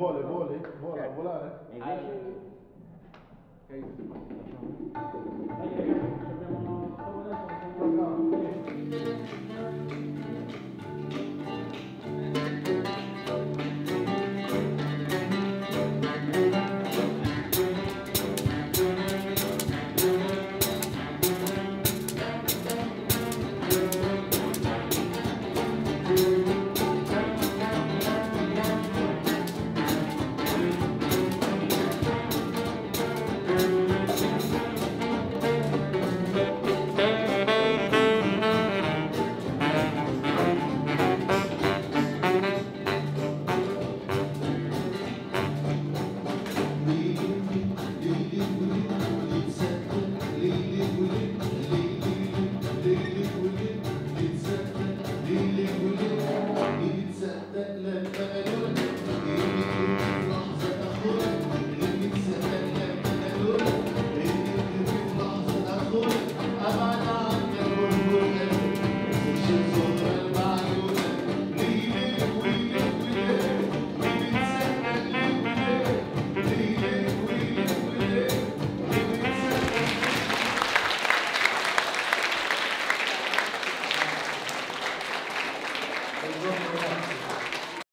Vuole, vuole? Vola, Certo. volare? E invece... Ok, Obrigado.